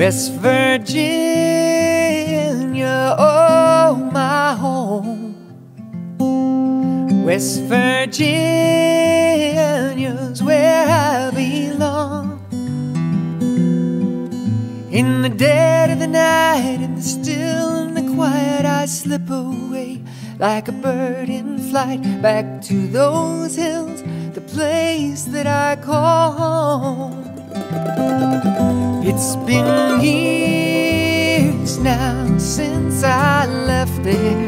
West Virginia, oh my home. West Virginia's where I belong. In the dead of the night, in the still and the quiet, I slip away like a bird in flight back to those hills, the place that I call home. It's been years now since I left there.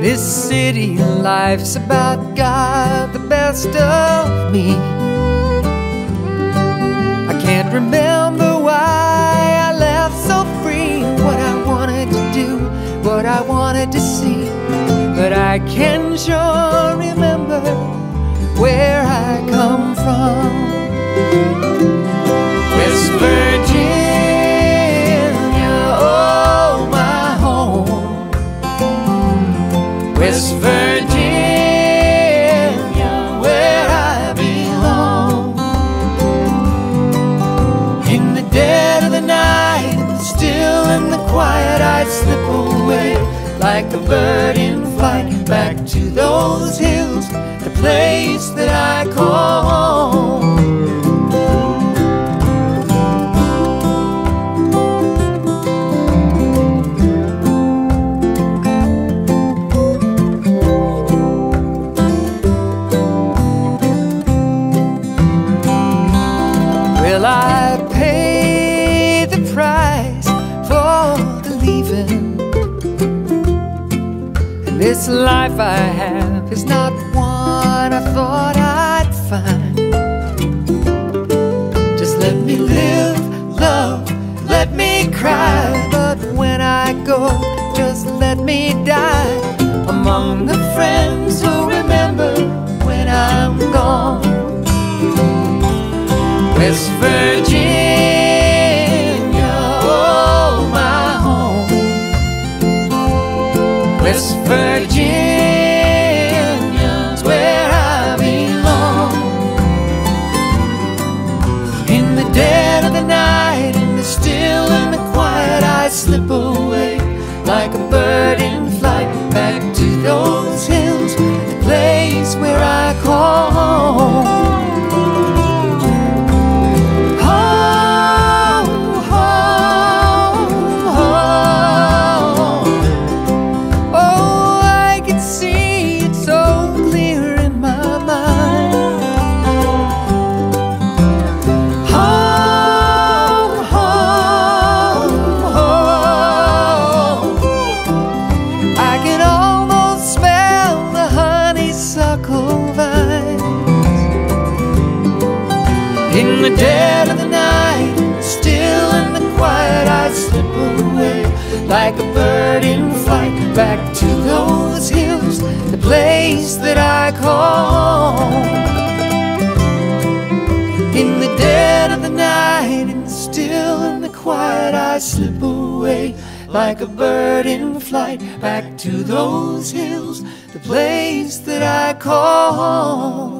This city life's about got the best of me. I can't remember why I left so free, what I wanted to do, what I wanted to see. But I can sure remember where I come from. Quiet, I slip away like a bird in flight back to those hills, the place that I call this life I have is not one I thought I'd find. Just let me live, love, let me cry. But when I go, just let me die among the friends who remember when I'm gone. West still and the quiet, I slip away like a bird in In the dead of the night, still in the quiet, I slip away like a bird in flight back to those hills, the place that I call home. In the dead of the night, in the still and the quiet, I slip away like a bird in flight back to those hills, the place that I call home.